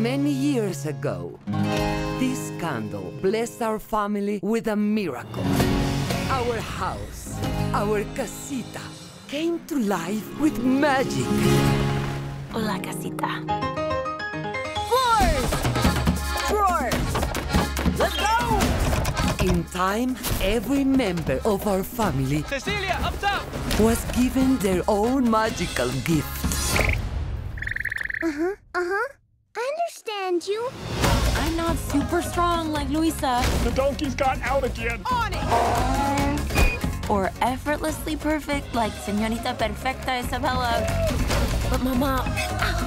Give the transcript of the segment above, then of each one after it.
Many years ago, this candle blessed our family with a miracle. Our house, our casita, came to life with magic. Hola, casita. Floors! Drawers! Let's go! In time, every member of our family Cecilia, up top! was given their own magical gift. Uh-huh, uh-huh. I understand you. I'm not super strong like Luisa. The donkey's got out again. On it! Or effortlessly perfect like Señorita Perfecta Isabela. But Mama,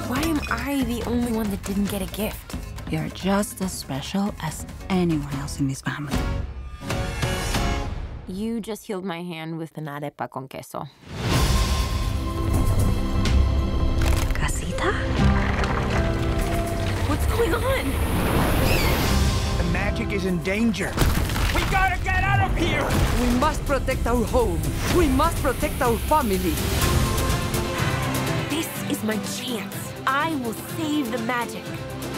why am I the only one that didn't get a gift? You're just as special as anyone else in this family. You just healed my hand with an arepa con queso. Going on? The magic is in danger. We gotta get out of here! We must protect our home. We must protect our family. This is my chance. I will save the magic.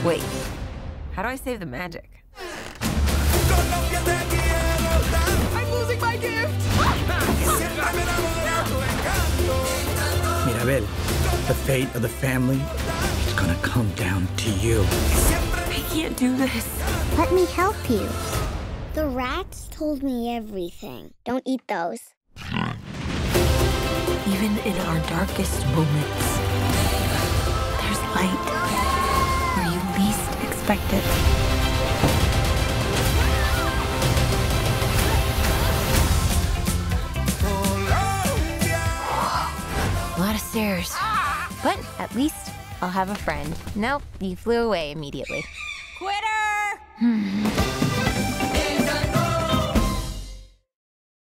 Wait, how do I save the magic? I'm losing my gift! Mirabel, the fate of the family is gonna come down to you. I can't do this. Let me help you. The rats told me everything. Don't eat those. Even in our darkest moments, there's light where you least expect it. A lot of stairs. But at least I'll have a friend. Nope, you flew away immediately. Quitter!